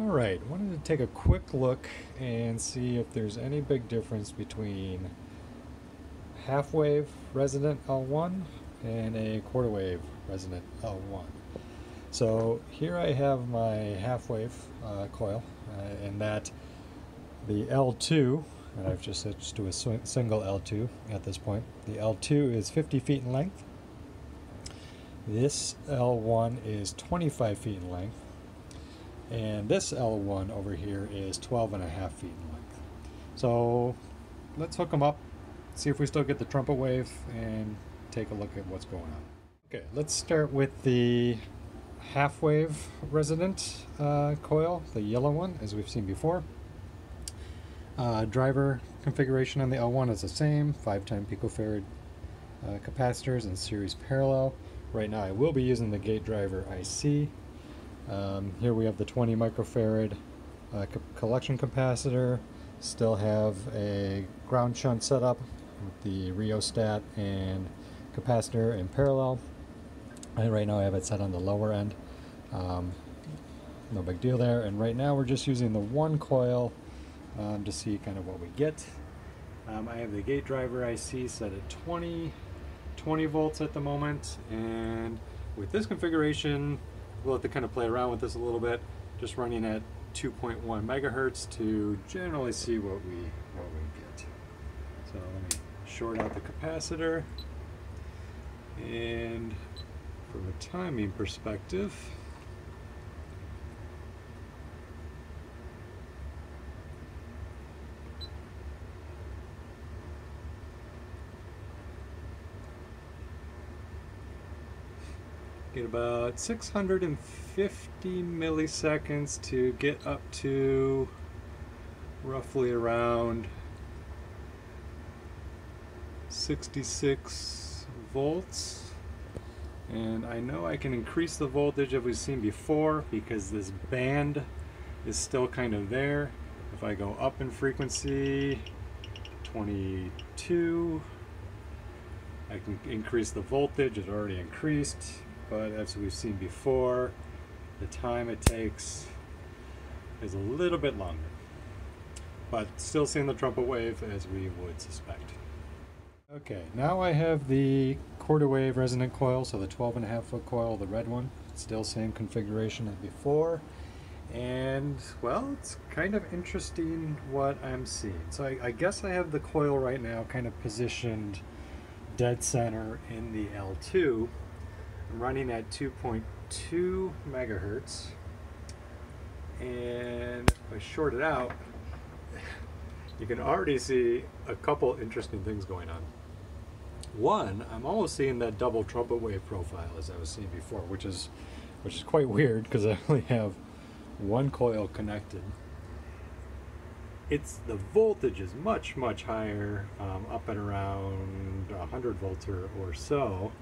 Alright, wanted to take a quick look and see if there's any big difference between half wave resonant L1 and a quarter wave resonant L1. So here I have my half wave uh, coil uh, and that the L2, and I've just switched to a single L2 at this point, the L2 is 50 feet in length. This L1 is 25 feet in length and this L1 over here is 12 and a half feet in length. So let's hook them up, see if we still get the trumpet wave, and take a look at what's going on. Okay, let's start with the half wave resonant uh, coil, the yellow one, as we've seen before. Uh, driver configuration on the L1 is the same, 5 time picofarad uh, capacitors in series parallel. Right now I will be using the gate driver IC um, here we have the 20 microfarad uh, co collector capacitor. Still have a ground shunt setup with the rheostat and capacitor in parallel. And right now I have it set on the lower end. Um, no big deal there. And right now we're just using the one coil um, to see kind of what we get. Um, I have the gate driver IC set at 20, 20 volts at the moment. And with this configuration, we'll have to kind of play around with this a little bit, just running at 2.1 megahertz to generally see what we what we get. So let me short out the capacitor, and from a timing perspective, get about 650 milliseconds to get up to roughly around 66 volts. And I know I can increase the voltage as we've seen before because this band is still kind of there. If I go up in frequency 22 I can increase the voltage, it's already increased but as we've seen before, the time it takes is a little bit longer. But still seeing the trumpet wave as we would suspect. Okay, now I have the quarter wave resonant coil, so the 12 and a half foot coil, the red one. Still same configuration as before. And, well, it's kind of interesting what I'm seeing. So I, I guess I have the coil right now kind of positioned dead center in the L2 Running at 2.2 megahertz. And if I short it out, you can already see a couple interesting things going on. One, I'm almost seeing that double trumpet wave profile as I was seeing before, which is which is quite weird because I only have one coil connected. It's the voltage is much much higher, um, up at around 100 volts or, or so.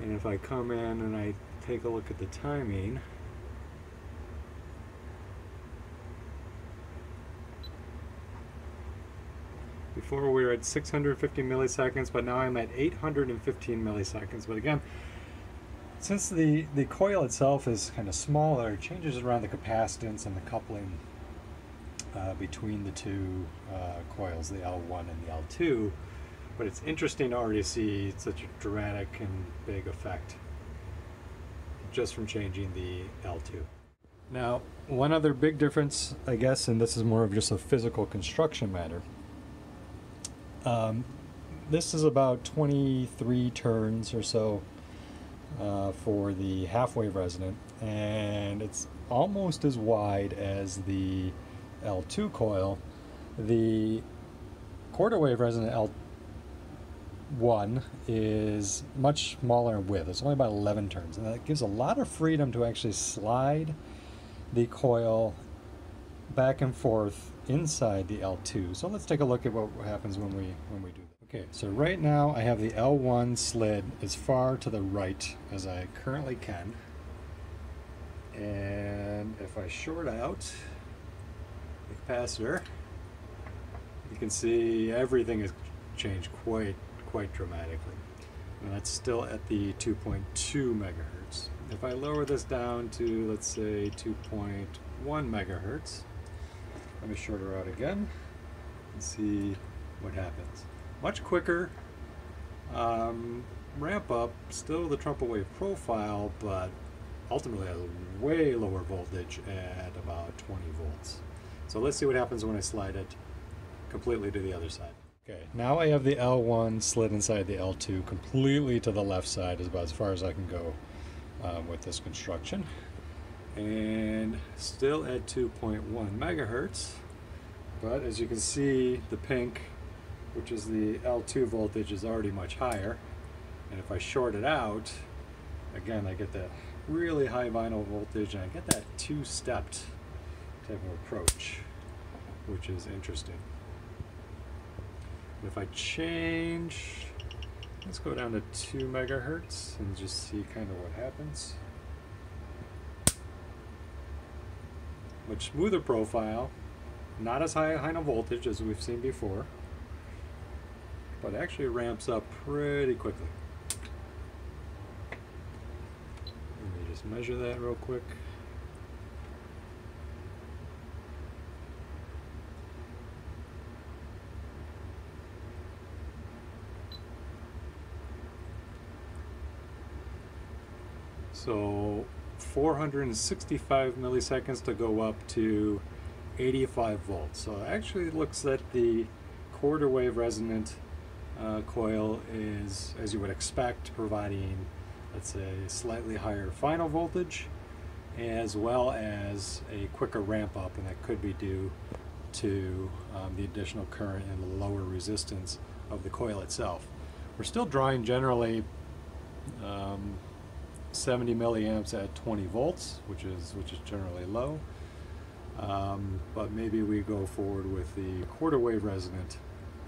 And if I come in and I take a look at the timing, before we were at 650 milliseconds, but now I'm at 815 milliseconds. But again, since the, the coil itself is kind of smaller, it changes around the capacitance and the coupling uh, between the two uh, coils, the L1 and the L2, but it's interesting to already see such a dramatic and big effect just from changing the L2. Now, one other big difference, I guess, and this is more of just a physical construction matter. Um, this is about 23 turns or so uh, for the half wave resonant, and it's almost as wide as the L2 coil. The quarter wave resonant L one is much smaller in width. It's only about 11 turns, and that gives a lot of freedom to actually slide the coil back and forth inside the L2. So let's take a look at what happens when we when we do that. Okay, so right now I have the L1 slid as far to the right as I currently can. And if I short out the capacitor, you can see everything has changed quite quite dramatically. And that's still at the 2.2 megahertz. If I lower this down to, let's say, 2.1 megahertz. Let me short her out again and see what happens. Much quicker um, ramp up, still the trumpet wave profile, but ultimately a way lower voltage at about 20 volts. So let's see what happens when I slide it completely to the other side. Okay, now I have the L1 slid inside the L2 completely to the left side is about as far as I can go um, with this construction. And still at 2.1 megahertz, but as you can see, the pink, which is the L2 voltage, is already much higher. And if I short it out, again, I get that really high final voltage and I get that two-stepped type of approach, which is interesting. If I change, let's go down to 2 megahertz and just see kind of what happens. Much smoother profile, not as high a high voltage as we've seen before, but actually ramps up pretty quickly. Let me just measure that real quick. So 465 milliseconds to go up to 85 volts. So actually looks that the quarter wave resonant uh, coil is, as you would expect, providing, let's say, slightly higher final voltage as well as a quicker ramp up, and that could be due to um, the additional current and the lower resistance of the coil itself. We're still drawing generally um, 70 milliamps at 20 volts, which is which is generally low. Um, but maybe we go forward with the quarter wave resonant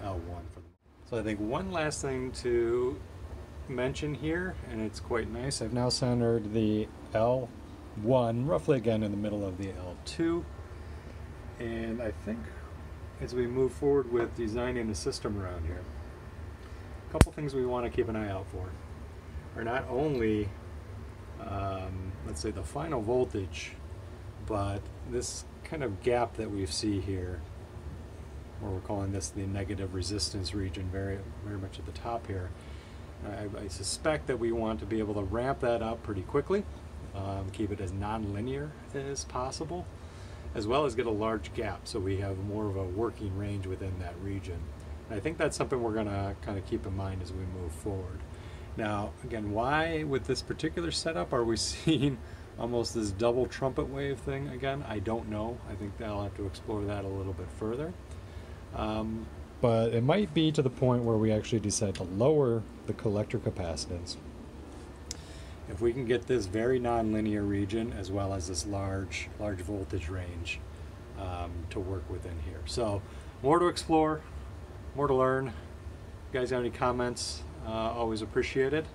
L1 for them. So I think one last thing to mention here, and it's quite nice. I've now centered the L1 roughly again in the middle of the L2. And I think as we move forward with designing the system around here, a couple things we want to keep an eye out for are not only um, let's say the final voltage, but this kind of gap that we see here, or we're calling this the negative resistance region very, very much at the top here, I, I suspect that we want to be able to ramp that up pretty quickly, um, keep it as non-linear as possible, as well as get a large gap so we have more of a working range within that region. And I think that's something we're going to kind of keep in mind as we move forward. Now, again, why with this particular setup are we seeing almost this double trumpet wave thing again? I don't know. I think I'll have to explore that a little bit further. Um, but it might be to the point where we actually decide to lower the collector capacitance. If we can get this very nonlinear region as well as this large, large voltage range um, to work within here. So more to explore, more to learn. You guys have any comments? Uh, always appreciated.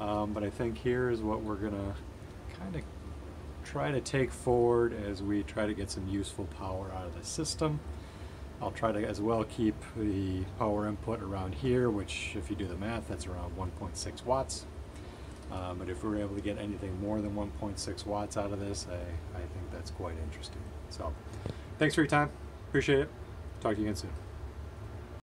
Um, but I think here is what we're going to kind of try to take forward as we try to get some useful power out of the system. I'll try to as well keep the power input around here, which if you do the math, that's around 1.6 watts. Um, but if we're able to get anything more than 1.6 watts out of this, I, I think that's quite interesting. So thanks for your time. Appreciate it. Talk to you again soon.